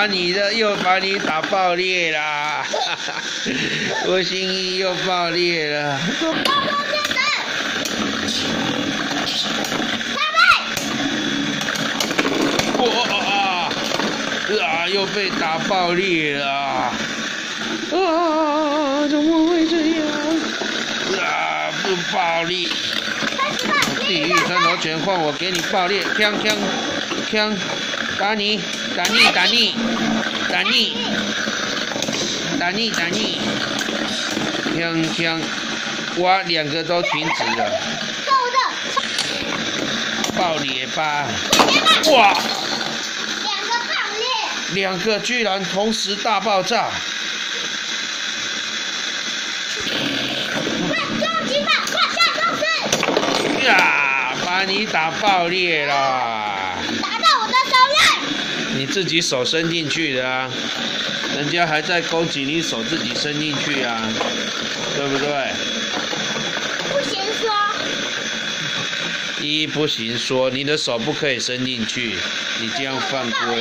把你的又把你打爆裂啦！我心意又爆裂了。哇啊！又被打爆裂了！啊！怎么会这样？啊！不爆裂！地狱三头拳换我给你爆裂！锵锵锵！打你！打你！打你！打你！打你！打你！锵锵！哇！两个都停止了。爆裂吧！哇！两个爆裂！两个居然同时大爆炸！终极版，快下公司！呀，把你打爆裂了！你自己手伸进去的啊，人家还在勾起，你手自己伸进去啊，对不对？不行说。一不行说，你的手不可以伸进去，你这样犯规。